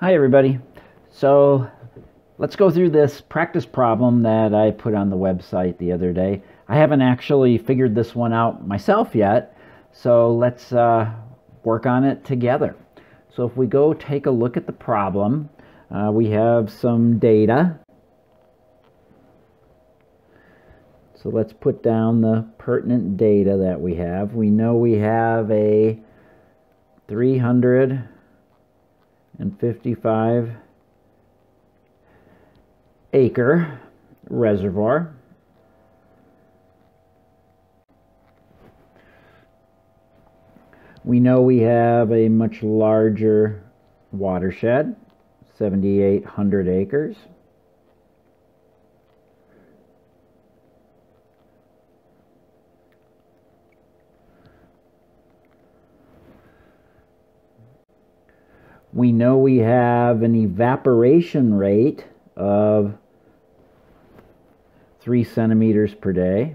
Hi everybody. So let's go through this practice problem that I put on the website the other day. I haven't actually figured this one out myself yet, so let's uh, work on it together. So if we go take a look at the problem, uh, we have some data. So let's put down the pertinent data that we have. We know we have a 300 and 55 acre reservoir. We know we have a much larger watershed, 7,800 acres. We know we have an evaporation rate of 3 centimeters per day.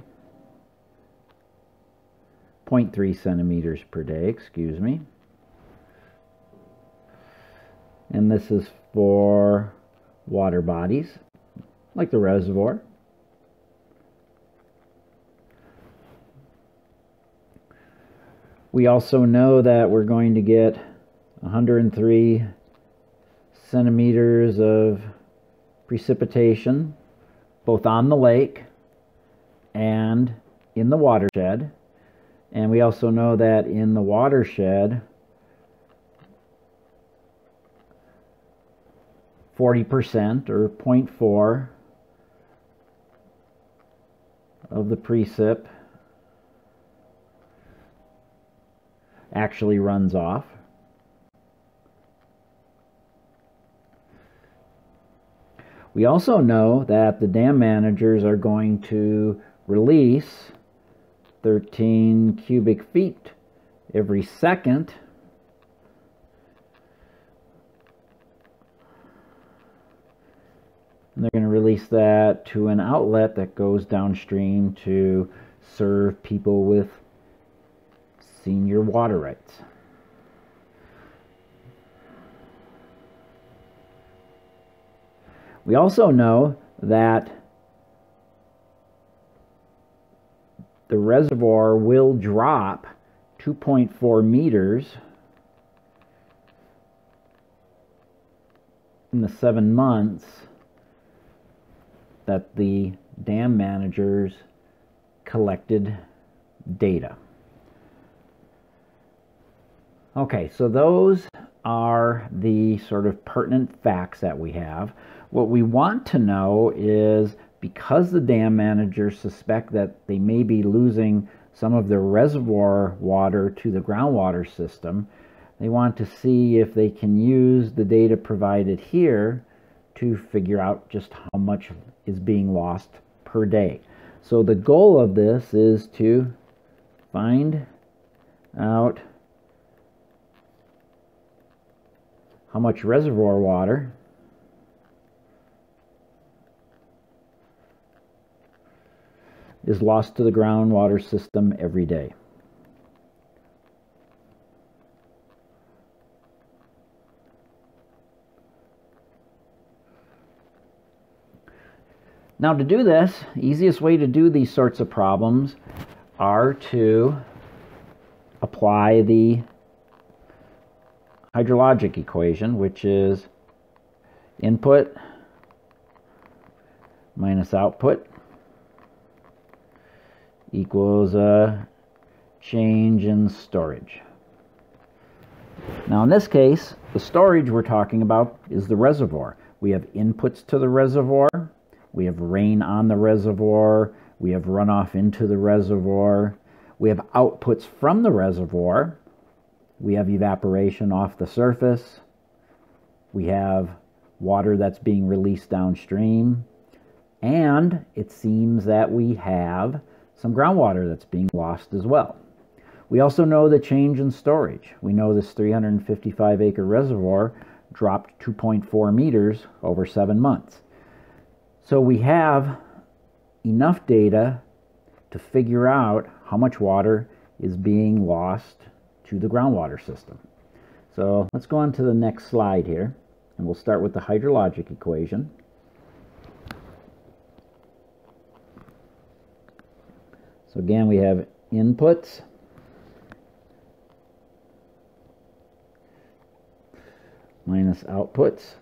0.3 centimeters per day, excuse me. And this is for water bodies, like the reservoir. We also know that we're going to get 103 centimeters of precipitation both on the lake and in the watershed. And we also know that in the watershed, 40% or 0.4 of the precip actually runs off. We also know that the dam managers are going to release 13 cubic feet every second. And they're going to release that to an outlet that goes downstream to serve people with senior water rights. We also know that the reservoir will drop 2.4 meters in the seven months that the dam managers collected data. Okay, so those are the sort of pertinent facts that we have. What we want to know is because the dam managers suspect that they may be losing some of their reservoir water to the groundwater system, they want to see if they can use the data provided here to figure out just how much is being lost per day. So the goal of this is to find out how much reservoir water is lost to the groundwater system every day. Now to do this, easiest way to do these sorts of problems are to apply the hydrologic equation, which is input minus output equals a change in storage. Now in this case, the storage we're talking about is the reservoir. We have inputs to the reservoir, we have rain on the reservoir, we have runoff into the reservoir, we have outputs from the reservoir, we have evaporation off the surface, we have water that's being released downstream, and it seems that we have some groundwater that's being lost as well. We also know the change in storage. We know this 355 acre reservoir dropped 2.4 meters over seven months. So we have enough data to figure out how much water is being lost to the groundwater system. So let's go on to the next slide here. And we'll start with the hydrologic equation. So again, we have inputs minus outputs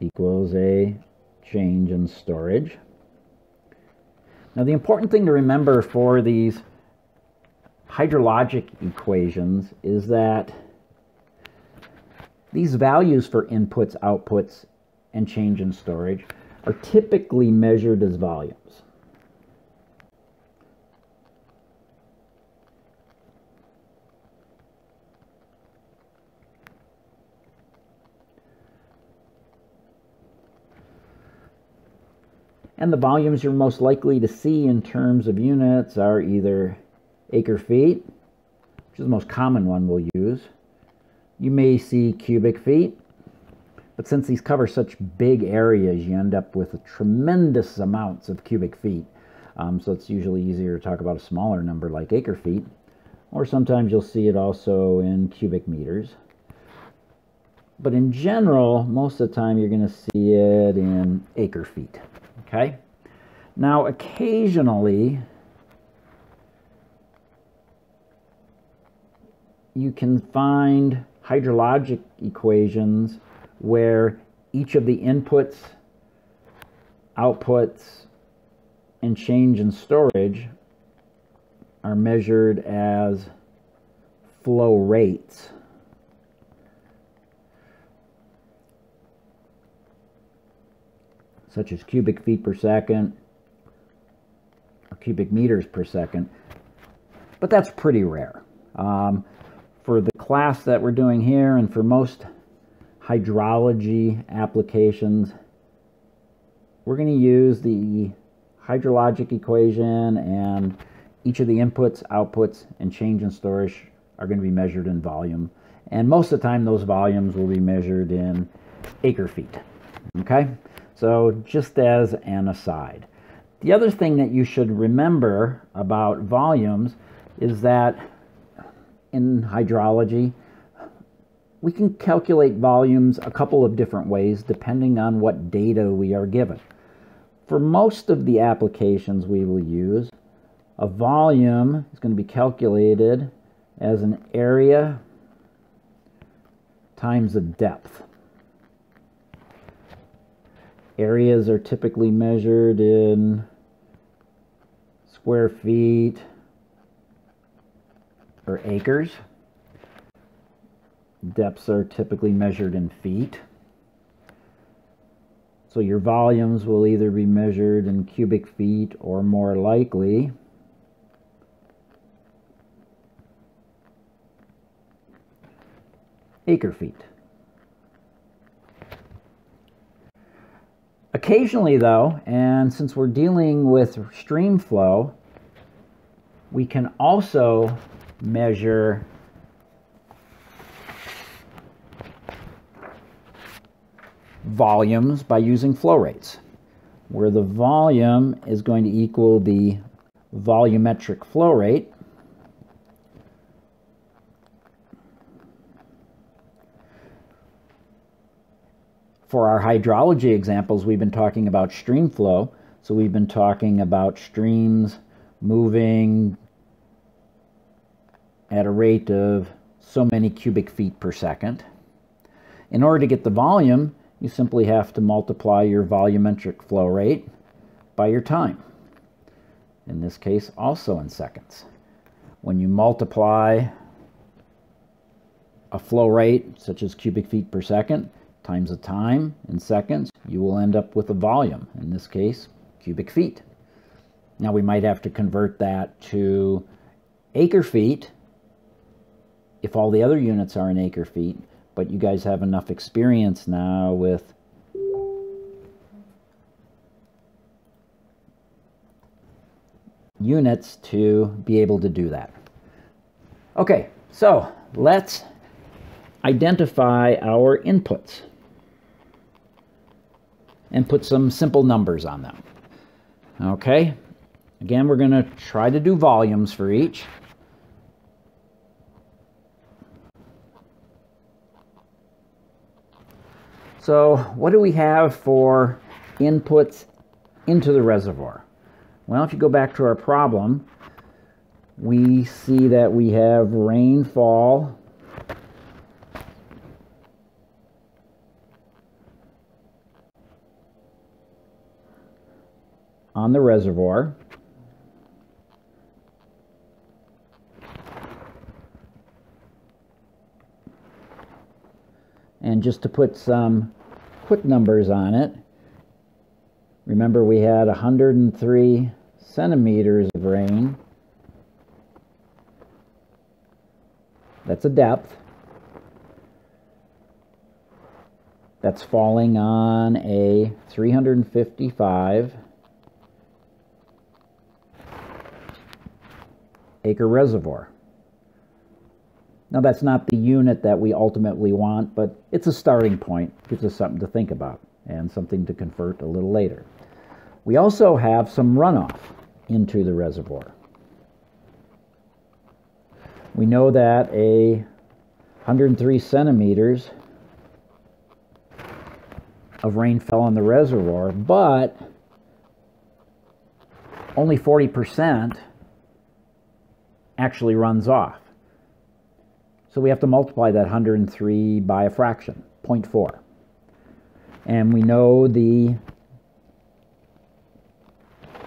equals a change in storage. Now the important thing to remember for these hydrologic equations is that these values for inputs, outputs, and change in storage are typically measured as volumes. And the volumes you're most likely to see in terms of units are either acre feet, which is the most common one we'll use. You may see cubic feet, but since these cover such big areas, you end up with tremendous amounts of cubic feet. Um, so it's usually easier to talk about a smaller number like acre feet, or sometimes you'll see it also in cubic meters. But in general, most of the time you're going to see it in acre feet. Okay? Now, occasionally, you can find hydrologic equations where each of the inputs, outputs, and change in storage are measured as flow rates. Such as cubic feet per second or cubic meters per second, but that's pretty rare. Um, for the class that we're doing here and for most hydrology applications, we're going to use the hydrologic equation and each of the inputs, outputs, and change in storage are going to be measured in volume. And most of the time, those volumes will be measured in acre feet. Okay? So just as an aside. The other thing that you should remember about volumes is that in hydrology, we can calculate volumes a couple of different ways depending on what data we are given. For most of the applications we will use, a volume is going to be calculated as an area times a depth. Areas are typically measured in square feet or acres. Depths are typically measured in feet. So your volumes will either be measured in cubic feet or more likely acre feet. Occasionally, though, and since we're dealing with stream flow, we can also measure volumes by using flow rates, where the volume is going to equal the volumetric flow rate for our hydrology examples, we've been talking about stream flow. So we've been talking about streams moving at a rate of so many cubic feet per second. In order to get the volume, you simply have to multiply your volumetric flow rate by your time. In this case, also in seconds. When you multiply a flow rate, such as cubic feet per second, times the time in seconds, you will end up with a volume, in this case, cubic feet. Now we might have to convert that to acre feet if all the other units are in acre feet, but you guys have enough experience now with units to be able to do that. Okay, so let's identify our inputs and put some simple numbers on them. Okay, again, we're going to try to do volumes for each. So what do we have for inputs into the reservoir? Well, if you go back to our problem, we see that we have rainfall on the reservoir. And just to put some quick numbers on it, remember we had 103 centimeters of rain. That's a depth. That's falling on a 355 acre reservoir. Now that's not the unit that we ultimately want, but it's a starting point. Gives us something to think about and something to convert a little later. We also have some runoff into the reservoir. We know that a 103 centimeters of rain fell on the reservoir, but only 40% actually runs off. So we have to multiply that 103 by a fraction, 0.4. And we know the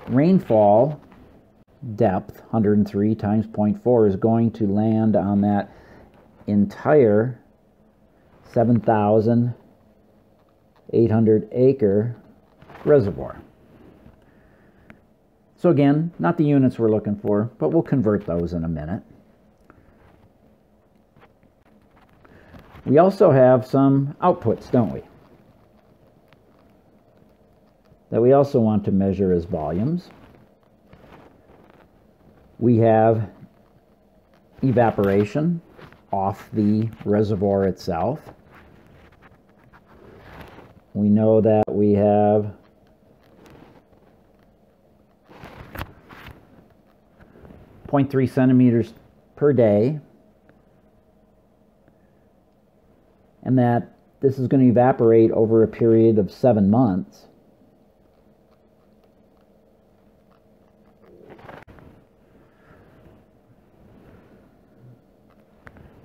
rainfall depth, 103 times 0.4, is going to land on that entire 7,800 acre reservoir. So again, not the units we're looking for, but we'll convert those in a minute. We also have some outputs, don't we? That we also want to measure as volumes. We have evaporation off the reservoir itself. We know that we have 0.3 centimeters per day, and that this is going to evaporate over a period of seven months.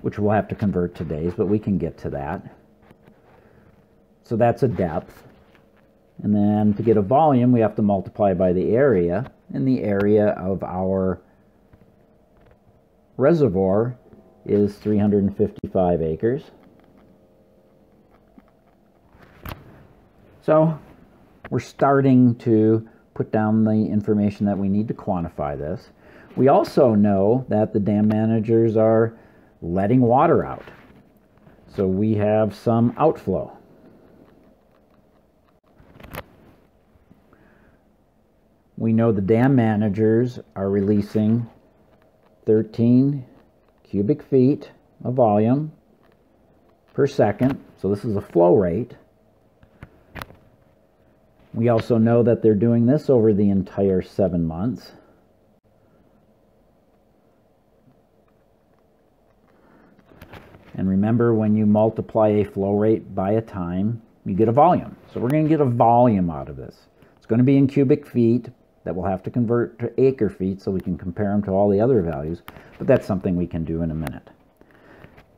which we'll have to convert to days, but we can get to that. So that's a depth. And then to get a volume, we have to multiply by the area, and the area of our reservoir is 355 acres. So we're starting to put down the information that we need to quantify this. We also know that the dam managers are letting water out. So we have some outflow. We know the dam managers are releasing 13 cubic feet of volume per second. So this is a flow rate. We also know that they're doing this over the entire seven months. And remember, when you multiply a flow rate by a time, you get a volume. So we're going to get a volume out of this. It's going to be in cubic feet, that we'll have to convert to acre feet so we can compare them to all the other values, but that's something we can do in a minute.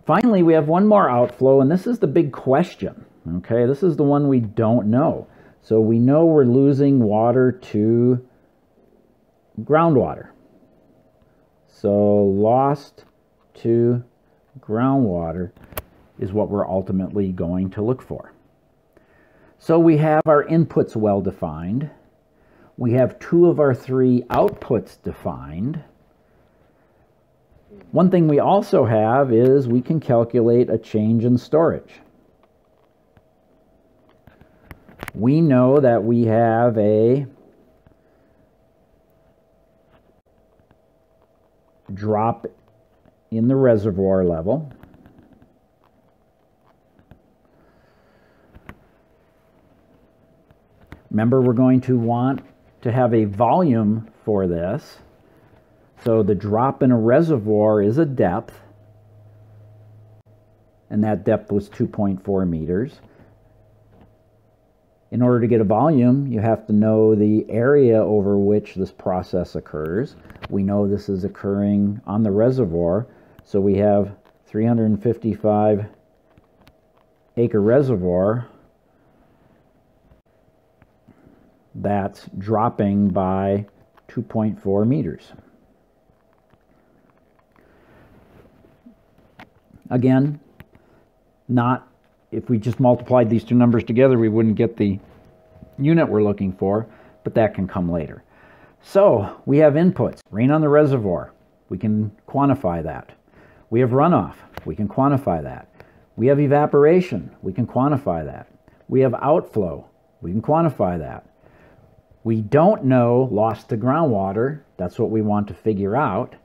Finally, we have one more outflow, and this is the big question. Okay, this is the one we don't know. So we know we're losing water to groundwater. So lost to groundwater is what we're ultimately going to look for. So we have our inputs well defined. We have two of our three outputs defined. One thing we also have is we can calculate a change in storage. We know that we have a drop in the reservoir level. Remember, we're going to want to have a volume for this. So the drop in a reservoir is a depth, and that depth was 2.4 meters. In order to get a volume, you have to know the area over which this process occurs. We know this is occurring on the reservoir, so we have 355 acre reservoir that's dropping by 2.4 meters. Again, not if we just multiplied these two numbers together, we wouldn't get the unit we're looking for, but that can come later. So we have inputs, rain on the reservoir. We can quantify that. We have runoff. We can quantify that. We have evaporation. We can quantify that. We have outflow. We can quantify that. We don't know loss to groundwater. That's what we want to figure out.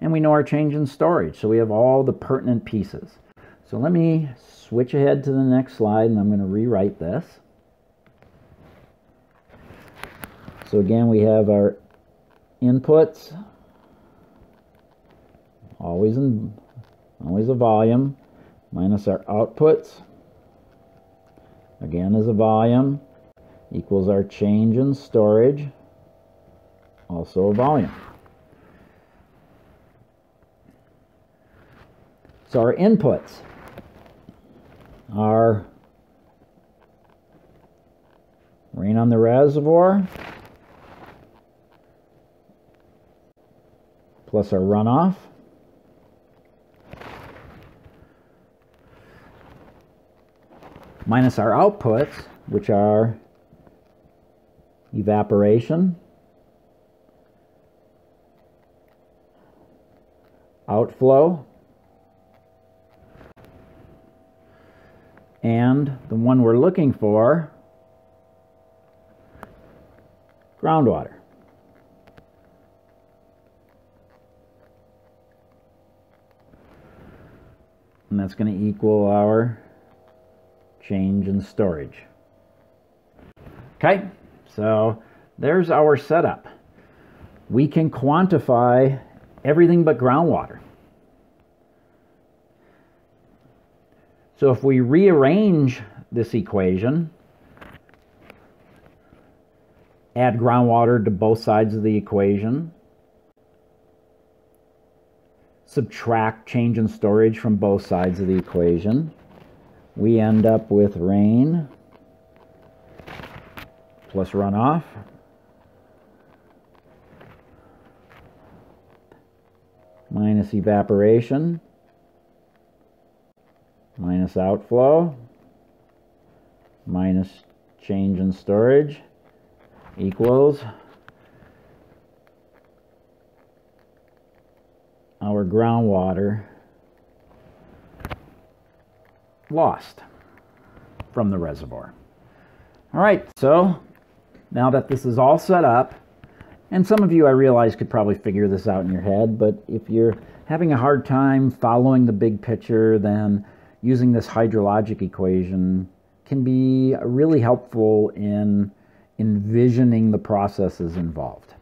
And we know our change in storage. So we have all the pertinent pieces. So let me switch ahead to the next slide and I'm going to rewrite this. So again, we have our inputs, always in always a volume, minus our outputs, again is a volume, equals our change in storage, also a volume. So our inputs are rain on the reservoir plus our runoff. minus our outputs, which are evaporation, outflow, and the one we're looking for, groundwater. And that's going to equal our change in storage. Okay, so there's our setup. We can quantify everything but groundwater. So if we rearrange this equation, add groundwater to both sides of the equation, subtract change in storage from both sides of the equation, we end up with rain plus runoff minus evaporation. Minus outflow. Minus change in storage equals our groundwater lost from the reservoir. All right, so now that this is all set up, and some of you I realize could probably figure this out in your head, but if you're having a hard time following the big picture, then using this hydrologic equation can be really helpful in envisioning the processes involved.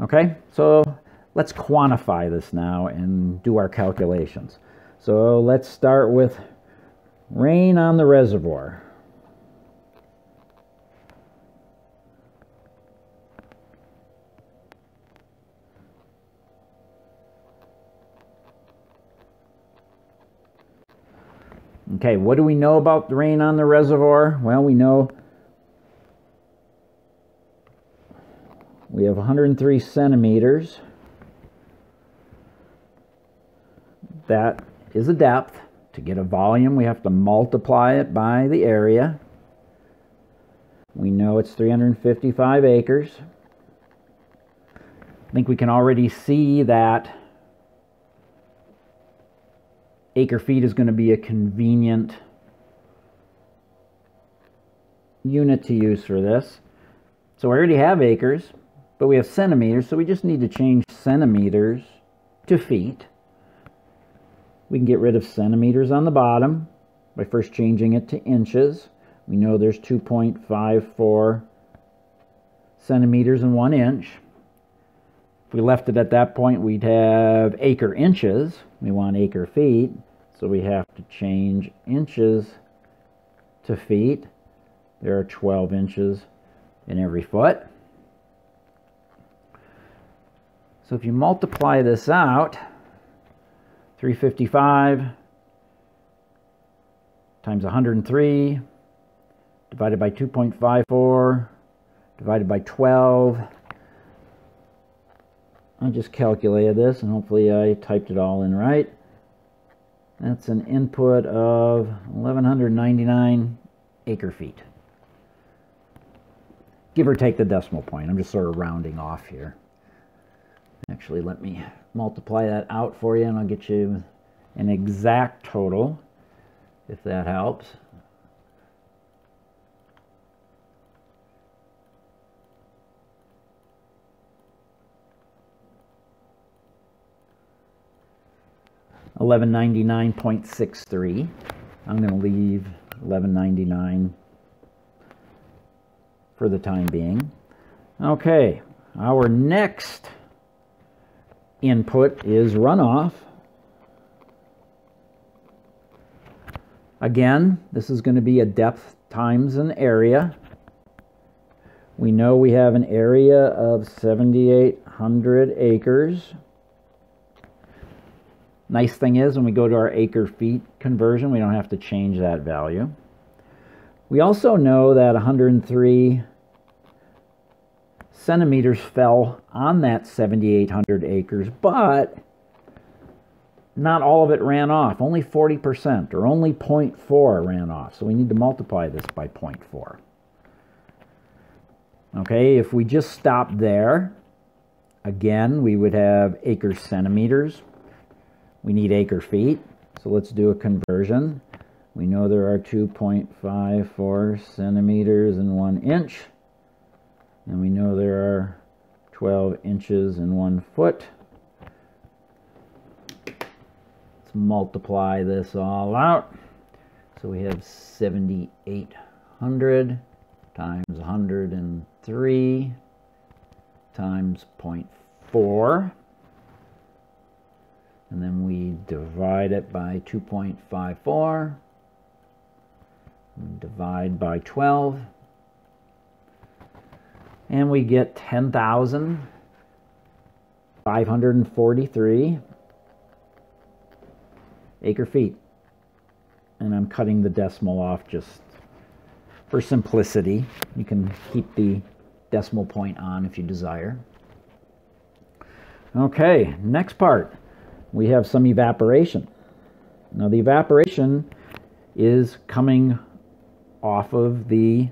Okay, so let's quantify this now and do our calculations. So let's start with rain on the reservoir. Okay, what do we know about the rain on the reservoir? Well, we know we have 103 centimeters. That is a depth. To get a volume, we have to multiply it by the area. We know it's 355 acres. I think we can already see that acre feet is going to be a convenient unit to use for this. So we already have acres, but we have centimeters, so we just need to change centimeters to feet. We can get rid of centimeters on the bottom by first changing it to inches. We know there's 2.54 centimeters in one inch. If we left it at that point, we'd have acre inches. We want acre feet, so we have to change inches to feet. there are 12 inches in every foot. So if you multiply this out, 355 times 103 divided by 2.54 divided by 12. I just calculated this and hopefully I typed it all in right. That's an input of 1199 acre feet. Give or take the decimal point. I'm just sort of rounding off here. Actually, let me multiply that out for you and I'll get you an exact total if that helps. Eleven ninety nine point six three. I'm going to leave eleven ninety nine for the time being. Okay, our next input is runoff. Again, this is going to be a depth times an area. We know we have an area of 7,800 acres. Nice thing is when we go to our acre feet conversion, we don't have to change that value. We also know that 103 centimeters fell on that 7,800 acres, but not all of it ran off. Only 40% or only 0.4 ran off. So we need to multiply this by 0.4. Okay, if we just stop there, again, we would have acre centimeters. We need acre feet. So let's do a conversion. We know there are 2.54 centimeters in one inch. And we know there are 12 inches in one foot. Let's multiply this all out. So we have 7,800 times 103 times 0.4. And then we divide it by 2.54. Divide by 12 and we get 10,543 acre feet. And I'm cutting the decimal off just for simplicity. You can keep the decimal point on if you desire. Okay, next part. We have some evaporation. Now the evaporation is coming off of the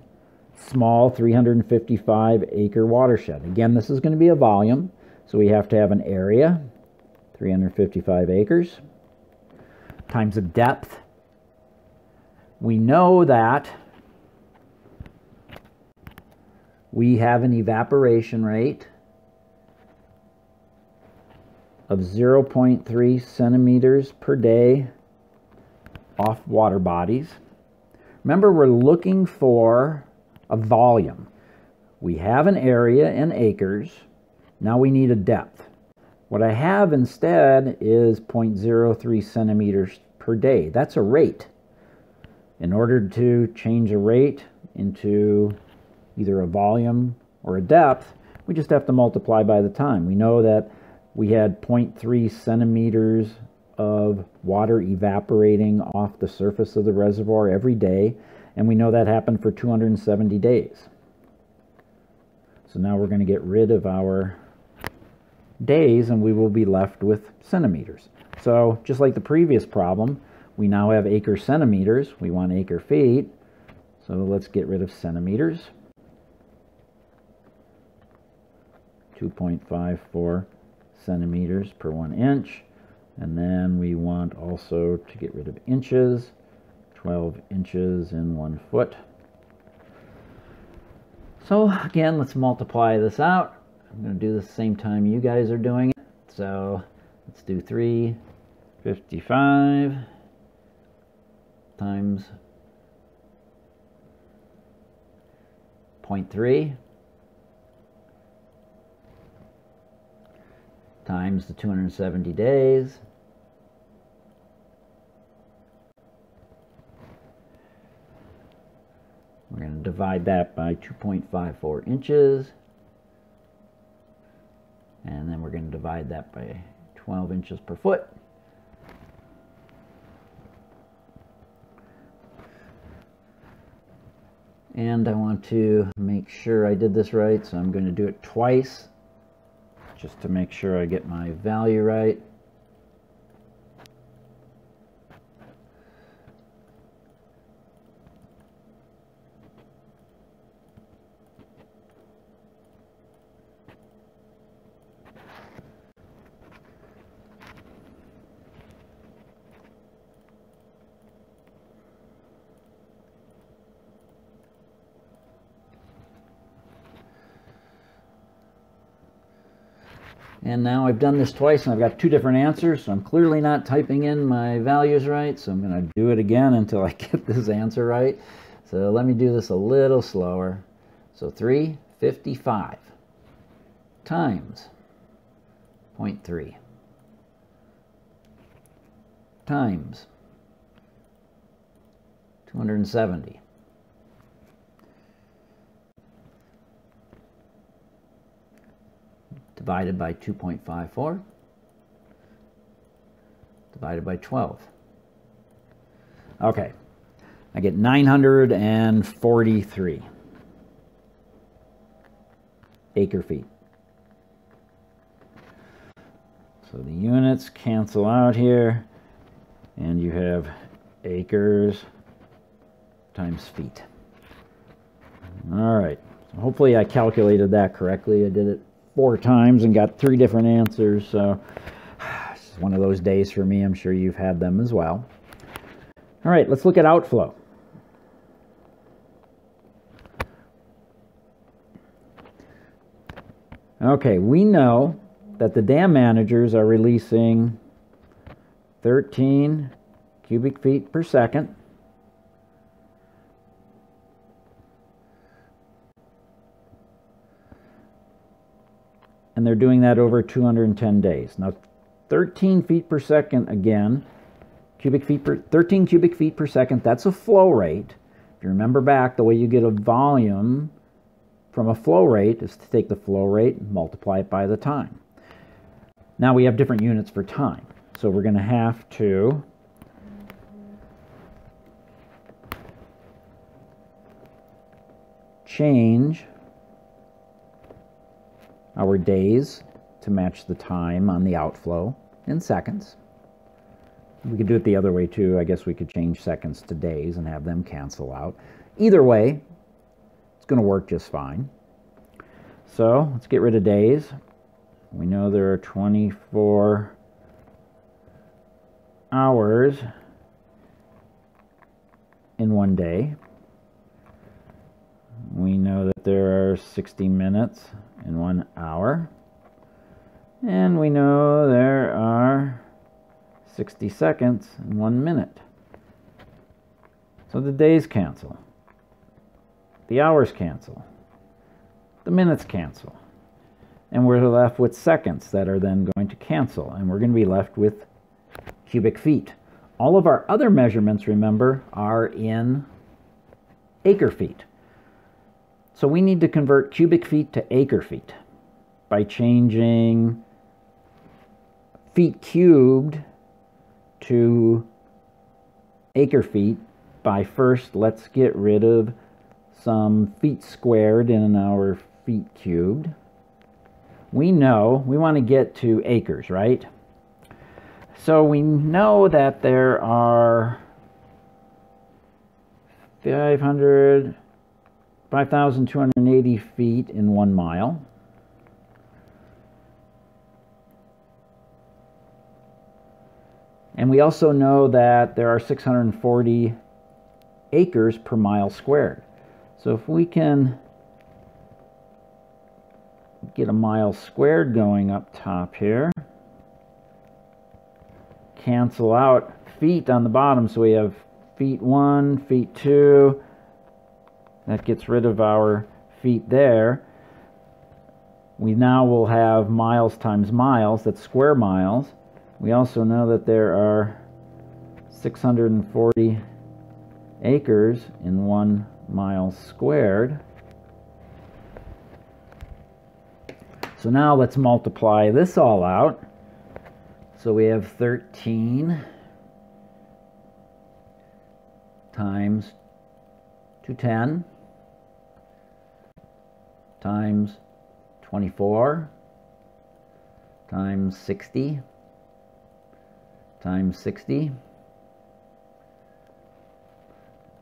small 355 acre watershed. Again, this is going to be a volume, so we have to have an area, 355 acres, times a depth. We know that we have an evaporation rate of 0.3 centimeters per day off water bodies. Remember, we're looking for a volume. We have an area in acres. Now we need a depth. What I have instead is 0.03 centimeters per day. That's a rate. In order to change a rate into either a volume or a depth, we just have to multiply by the time. We know that we had 0.3 centimeters of water evaporating off the surface of the reservoir every day. And we know that happened for 270 days. So now we're going to get rid of our days and we will be left with centimeters. So just like the previous problem, we now have acre centimeters. We want acre feet. So let's get rid of centimeters. 2.54 centimeters per one inch. And then we want also to get rid of inches. 12 inches in one foot. So again, let's multiply this out. I'm going to do the same time you guys are doing it. So let's do 355 times 0.3 times the 270 days We're going to divide that by 2.54 inches. And then we're going to divide that by 12 inches per foot. And I want to make sure I did this right, so I'm going to do it twice just to make sure I get my value right. And now I've done this twice and I've got two different answers, so I'm clearly not typing in my values right, so I'm going to do it again until I get this answer right. So let me do this a little slower. So 355 times 0.3 times 270 divided by 2.54 divided by 12. Okay, I get 943 acre feet. So the units cancel out here, and you have acres times feet. All right, so hopefully I calculated that correctly. I did it four times and got three different answers. So it's one of those days for me. I'm sure you've had them as well. All right, let's look at outflow. Okay, we know that the dam managers are releasing 13 cubic feet per second and they're doing that over 210 days. Now, 13 feet per second again, cubic feet per 13 cubic feet per second. That's a flow rate. If you remember back, the way you get a volume from a flow rate is to take the flow rate and multiply it by the time. Now we have different units for time, so we're going to have to change our days to match the time on the outflow in seconds. We could do it the other way too. I guess we could change seconds to days and have them cancel out. Either way, it's going to work just fine. So let's get rid of days. We know there are 24 hours in one day. We know that there are 60 minutes in one hour. And we know there are 60 seconds in one minute. So the days cancel. The hours cancel. The minutes cancel. And we're left with seconds that are then going to cancel. And we're going to be left with cubic feet. All of our other measurements, remember, are in acre feet. So we need to convert cubic feet to acre feet by changing feet cubed to acre feet by first let's get rid of some feet squared in our feet cubed. We know we want to get to acres, right? So we know that there are 500 5,280 feet in one mile. And we also know that there are 640 acres per mile squared. So if we can get a mile squared going up top here, cancel out feet on the bottom, so we have feet one, feet two, that gets rid of our feet there. We now will have miles times miles, that's square miles. We also know that there are 640 acres in one mile squared. So now let's multiply this all out. So we have 13 times 210 times 24 times 60 times 60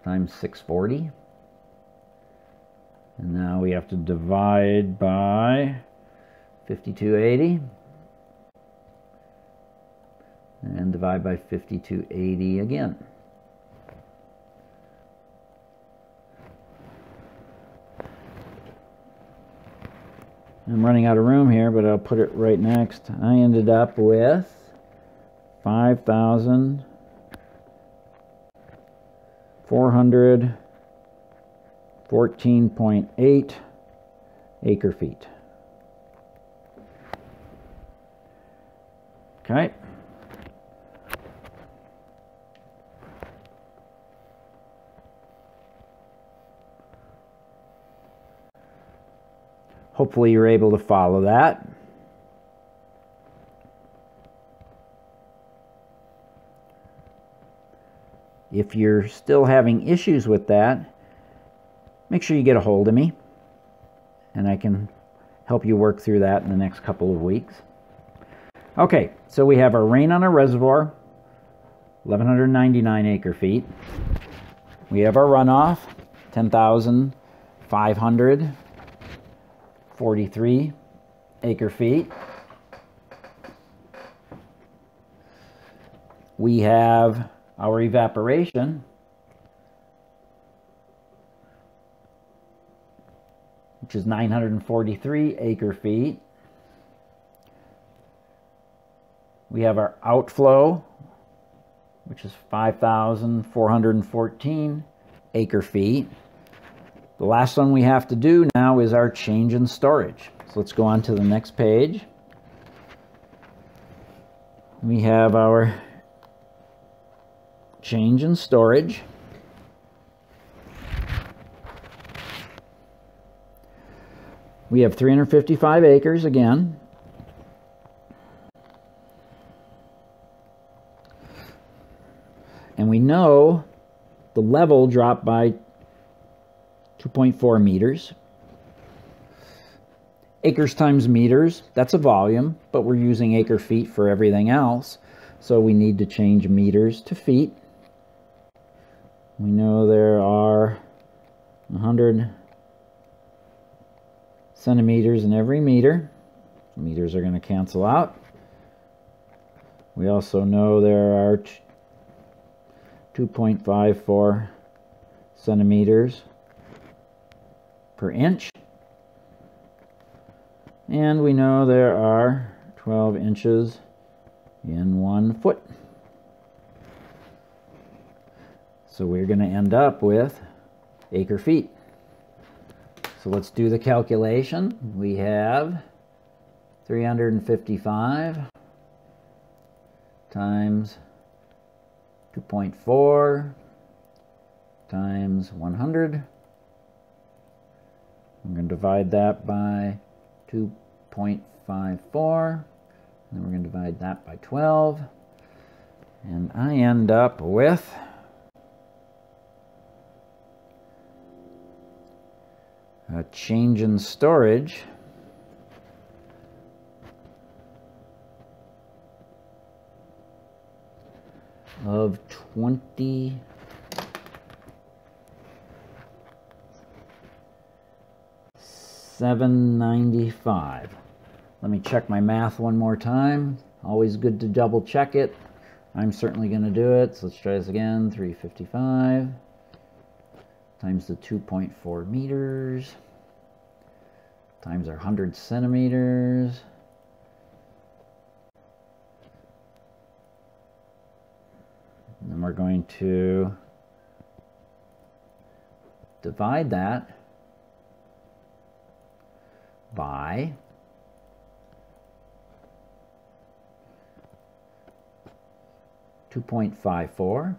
times 640 and now we have to divide by 5280 and divide by 5280 again. I'm running out of room here, but I'll put it right next. I ended up with 5,414.8 acre feet. Okay. Hopefully you're able to follow that. If you're still having issues with that, make sure you get a hold of me and I can help you work through that in the next couple of weeks. Okay, so we have our rain on our reservoir, 1,199 acre feet. We have our runoff, 10,543 acre feet. We have our evaporation, which is 943 acre feet. We have our outflow, which is 5,414 acre feet. The last one we have to do now is our change in storage. So let's go on to the next page. We have our change in storage. We have 355 acres again. And we know the level dropped by 2.4 meters. Acres times meters, that's a volume, but we're using acre feet for everything else. So we need to change meters to feet. We know there are 100 centimeters in every meter. Meters are going to cancel out. We also know there are 2.54 centimeters per inch. And we know there are 12 inches in one foot. So we're going to end up with acre feet. So let's do the calculation. We have 355 times 2.4 times 100. I'm going to divide that by 2.54. And then we're going to divide that by 12. And I end up with a change in storage of 20 795 let me check my math one more time. Always good to double check it. I'm certainly going to do it. So let's try this again. 355 times the 2.4 meters times our 100 centimeters. And then we're going to divide that by two point five four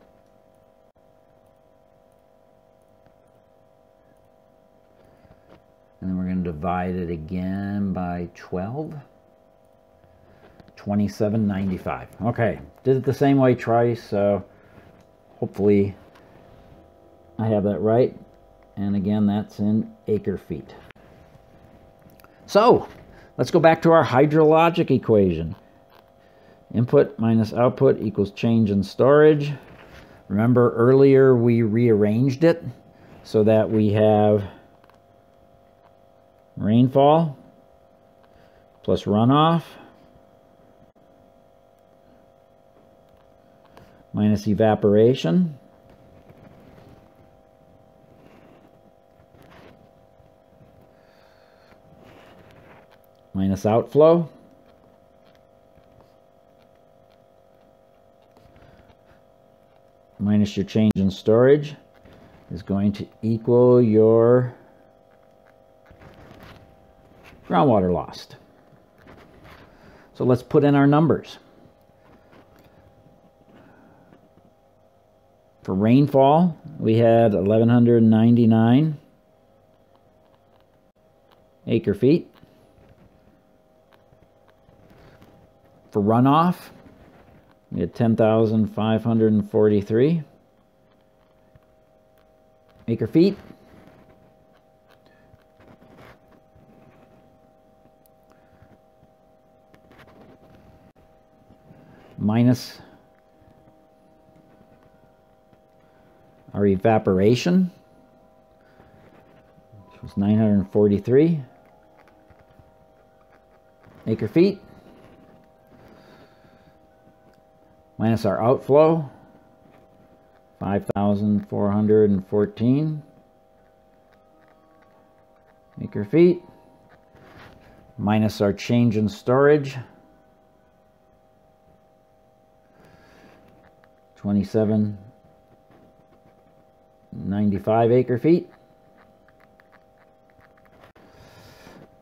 And then we're going to divide it again by 12. 27.95. Okay, did it the same way twice, so hopefully I have that right. And again, that's in acre feet. So, let's go back to our hydrologic equation. Input minus output equals change in storage. Remember earlier we rearranged it so that we have rainfall plus runoff minus evaporation minus outflow minus your change in storage is going to equal your groundwater lost. So let's put in our numbers. For rainfall, we had 1,199 acre feet. For runoff, we had 10,543 acre feet. Minus our evaporation, which was 943 acre feet. Minus our outflow, 5,414 acre feet, minus our change in storage, 2795 acre feet.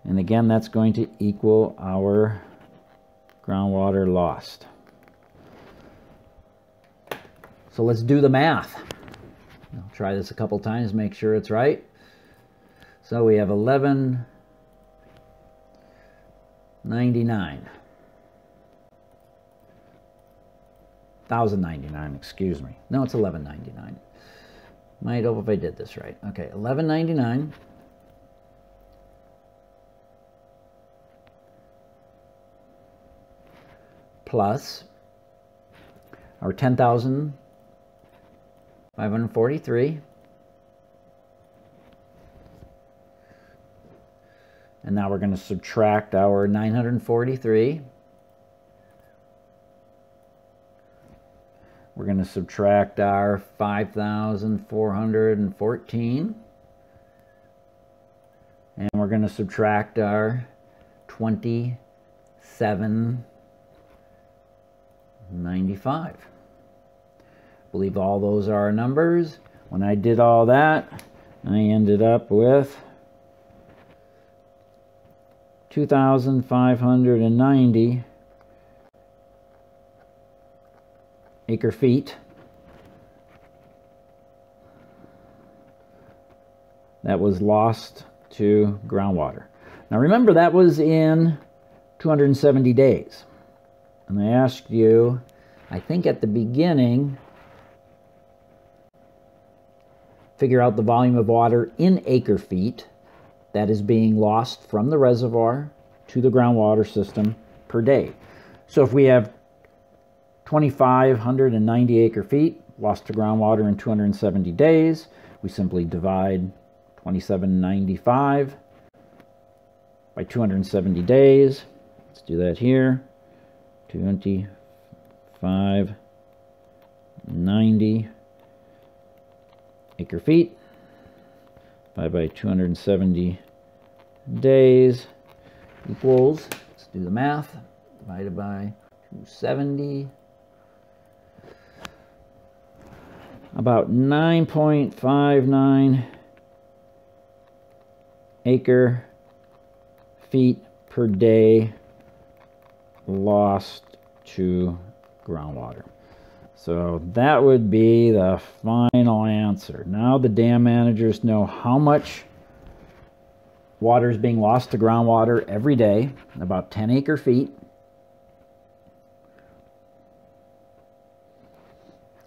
And again, that's going to equal our groundwater lost. So let's do the math. I'll try this a couple times, make sure it's right. So we have 1199. 1099, excuse me. No, it's 1199. Might hope if I did this right. Okay, 1199 plus our 10,000 543. And now we're going to subtract our 943. We're going to subtract our 5,414. And we're going to subtract our 2795 believe all those are numbers. When I did all that, I ended up with 2,590 acre feet. That was lost to groundwater. Now remember that was in 270 days. And I asked you, I think at the beginning, figure out the volume of water in acre feet that is being lost from the reservoir to the groundwater system per day. So if we have 2,590 acre feet lost to groundwater in 270 days, we simply divide 2795 by 270 days. Let's do that here. 2590 acre feet. 5 by 270 days equals, let's do the math, divided by 270, about 9.59 acre feet per day lost to groundwater. So that would be the final answer. Now the dam managers know how much water is being lost to groundwater every day, about 10 acre feet.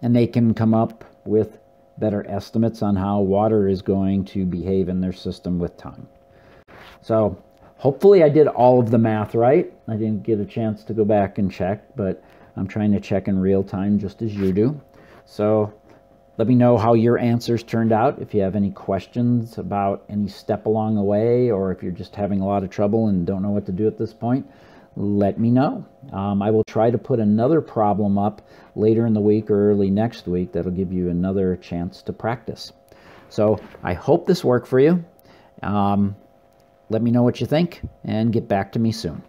And they can come up with better estimates on how water is going to behave in their system with time. So hopefully I did all of the math right. I didn't get a chance to go back and check, but I'm trying to check in real time just as you do. So let me know how your answers turned out. If you have any questions about any step along the way, or if you're just having a lot of trouble and don't know what to do at this point, let me know. Um, I will try to put another problem up later in the week or early next week that'll give you another chance to practice. So I hope this worked for you. Um, let me know what you think and get back to me soon.